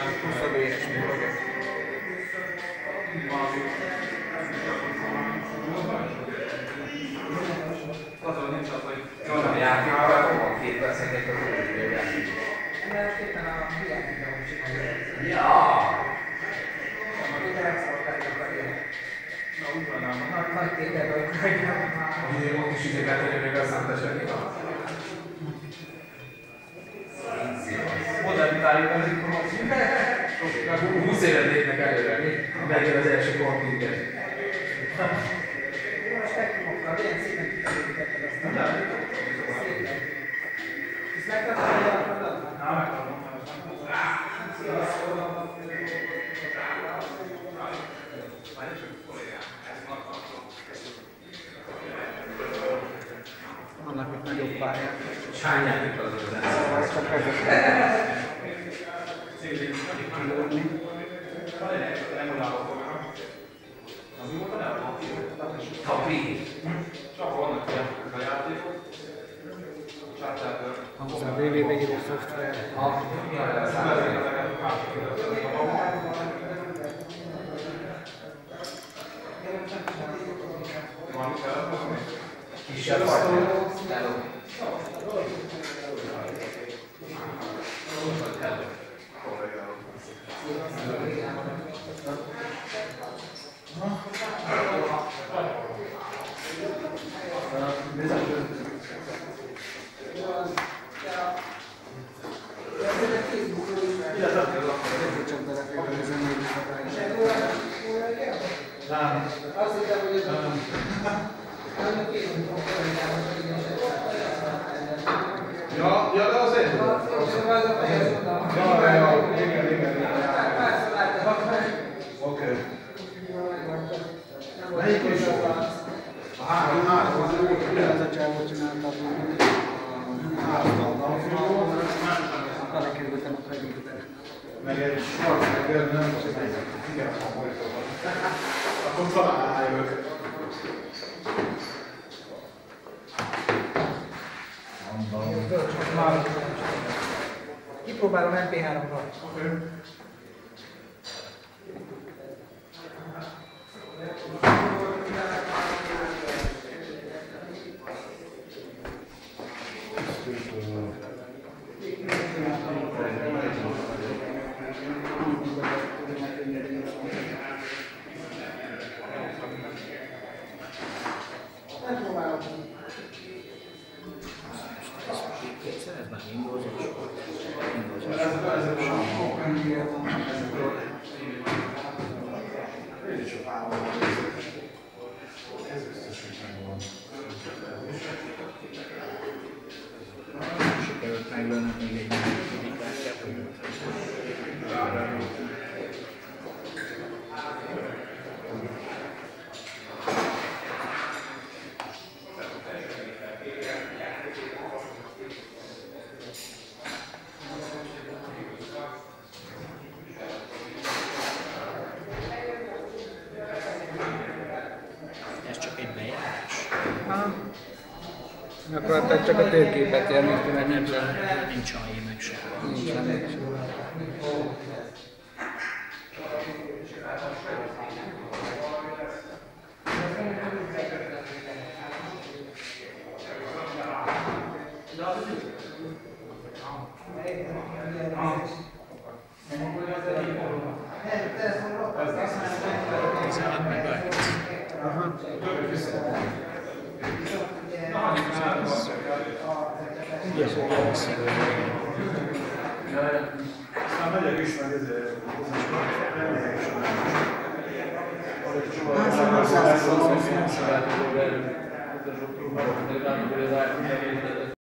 20 ilyesmi vagyok. Azon nincs az, hogy A játékban hova képezhetek az új. Mert éppen a hiány videót csináljuk. Ja! A van. Nagy, tétel vagyok meg. Ugye ott is időket, hogy még azt nem tesek Modernitáljuk az Megjön az első kontingent. Én most teknikumokkal, ilyen szépen kifejezőket aztán. Szépen. Ezt megtartod, hogy elakadod? Na, megkapom. Vannak itt nagyobb pályák. És hány játék az az Szóval csak ezek. Van egy emuláló program. Az mi volt a neve? Tapi. Csak vannak ilyen a játékok. Charter. Ahhoz a www író szoftver. Ha, mi a Kisebb vagy. Csak beleférni a zenébe. Azt hittem, hogy ez Ja, ja, de azért. Ja, ja, igen, igen, igen. Oké. Melyik is jó? A három, három, az jó, Ez meg egy Schwarzenegger, nem tudom, igen, a monitorban. Akkor találja őket. Kipróbálom MP3-ral. Oké. Megpróbálom. Ez már Windowsos. Windowsos. Ez, ez a Én is a három. Ez biztos, hogy megvan. Sikerült meglőnök még egy második kártyát. Ez csak egy bejárás. Aha. Gyakorlatilag csak a térképet jelenti, mert Nem, nincsen. nincs AI meg sem. Nincsen nincs. Tizenhat megahertz. Aha. Jó, valószínű. Aztán megyek is, meg ezért. Nem megyek sem.